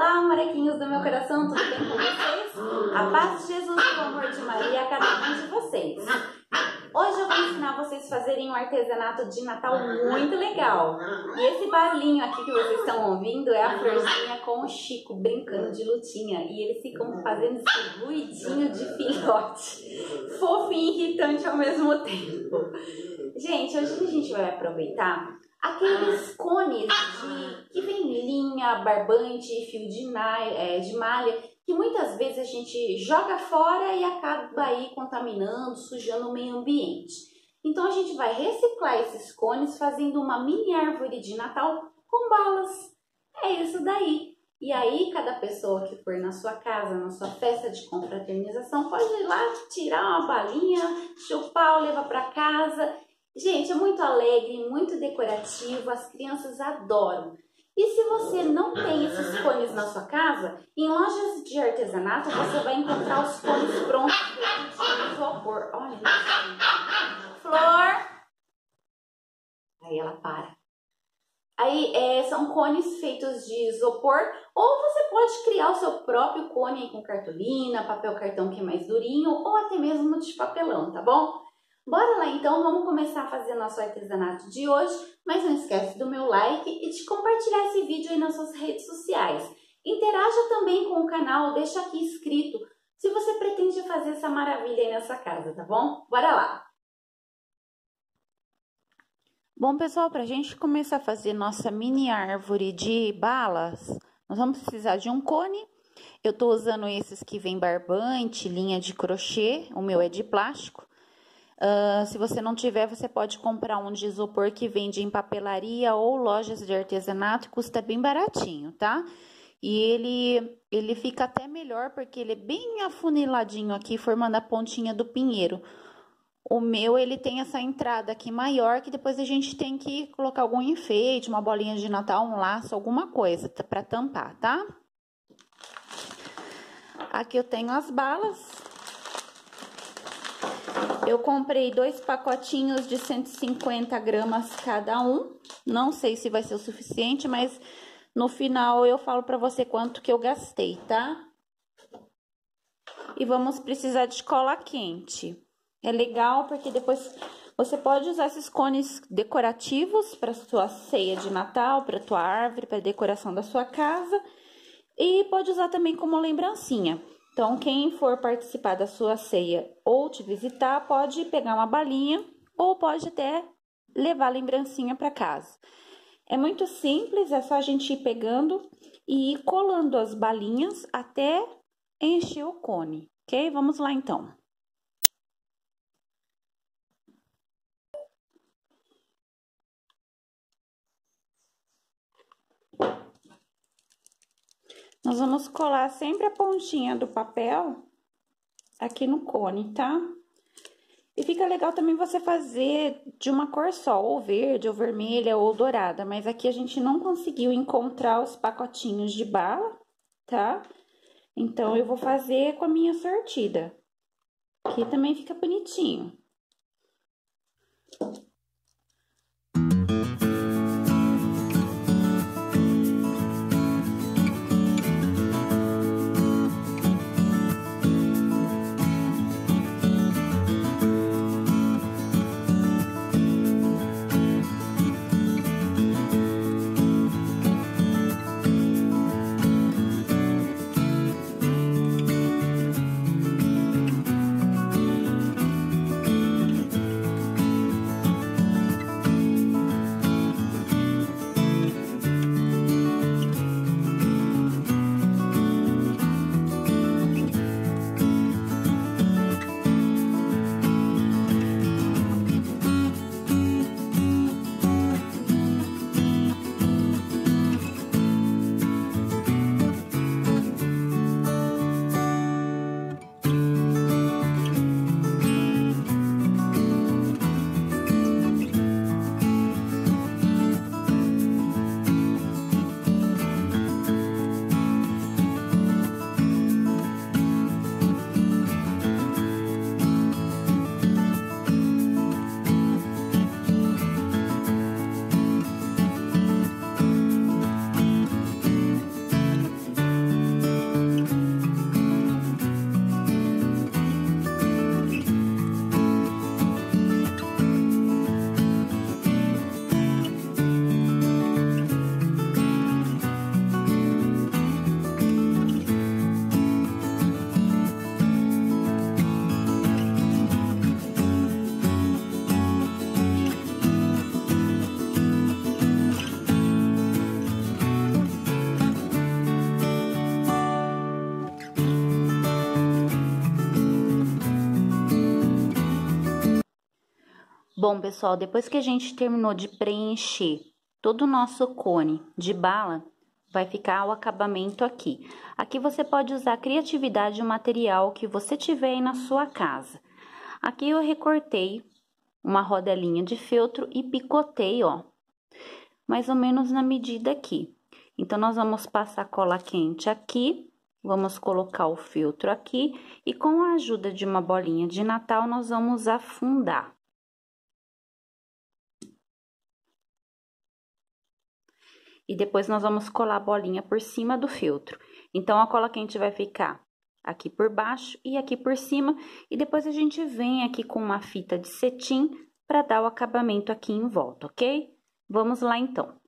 amorzinhos do meu coração, tudo bem com vocês? A paz de Jesus e o amor de Maria a cada um de vocês. Hoje eu vou ensinar vocês a fazerem um artesanato de Natal muito legal. E esse barulhinho aqui que vocês estão ouvindo é a florzinha com o Chico brincando de lutinha. E eles ficam fazendo esse ruidinho de filhote. Fofo e irritante ao mesmo tempo. Gente, hoje a gente vai aproveitar aqueles cones de, que vem linha, barbante, fio de, é, de malha, que muitas vezes a gente joga fora e acaba aí contaminando, sujando o meio ambiente. Então a gente vai reciclar esses cones fazendo uma mini árvore de Natal com balas. É isso daí. E aí, cada pessoa que for na sua casa, na sua festa de confraternização, pode ir lá tirar uma balinha, chupar ou levar para casa Gente, é muito alegre, muito decorativo, as crianças adoram. E se você não tem esses cones na sua casa, em lojas de artesanato você vai encontrar os cones prontos de isopor. Olha isso. Flor! Aí ela para. Aí é, são cones feitos de isopor, ou você pode criar o seu próprio cone com cartolina, papel cartão que é mais durinho, ou até mesmo de papelão, tá bom? Bora lá então, vamos começar a fazer nosso artesanato de hoje, mas não esquece do meu like e de compartilhar esse vídeo aí nas suas redes sociais. Interaja também com o canal, deixa aqui inscrito se você pretende fazer essa maravilha aí nessa casa, tá bom? Bora lá! Bom, pessoal, para a gente começar a fazer nossa mini árvore de balas, nós vamos precisar de um cone. Eu tô usando esses que vem barbante, linha de crochê, o meu é de plástico. Uh, se você não tiver, você pode comprar um de isopor que vende em papelaria ou lojas de artesanato, custa bem baratinho, tá? E ele, ele fica até melhor porque ele é bem afuniladinho aqui, formando a pontinha do pinheiro. O meu, ele tem essa entrada aqui maior, que depois a gente tem que colocar algum enfeite, uma bolinha de Natal, um laço, alguma coisa para tampar, tá? Aqui eu tenho as balas. Eu comprei dois pacotinhos de 150 gramas cada um. Não sei se vai ser o suficiente, mas no final eu falo para você quanto que eu gastei, tá? E vamos precisar de cola quente. É legal porque depois você pode usar esses cones decorativos para sua ceia de Natal, para tua árvore, para decoração da sua casa. E pode usar também como lembrancinha. Então, quem for participar da sua ceia ou te visitar, pode pegar uma balinha ou pode até levar lembrancinha para casa. É muito simples, é só a gente ir pegando e ir colando as balinhas até encher o cone, ok? Vamos lá então. Nós vamos colar sempre a pontinha do papel aqui no cone, tá? E fica legal também você fazer de uma cor só, ou verde, ou vermelha, ou dourada. Mas aqui a gente não conseguiu encontrar os pacotinhos de bala, tá? Então, eu vou fazer com a minha sortida. Aqui também fica bonitinho. Bom, pessoal, depois que a gente terminou de preencher todo o nosso cone de bala, vai ficar o acabamento aqui. Aqui você pode usar a criatividade e o material que você tiver aí na sua casa. Aqui eu recortei uma rodelinha de feltro e picotei, ó, mais ou menos na medida aqui. Então, nós vamos passar cola quente aqui, vamos colocar o feltro aqui e com a ajuda de uma bolinha de Natal, nós vamos afundar. E depois nós vamos colar a bolinha por cima do feltro. Então, a cola quente vai ficar aqui por baixo e aqui por cima, e depois a gente vem aqui com uma fita de cetim para dar o acabamento aqui em volta, ok? Vamos lá então.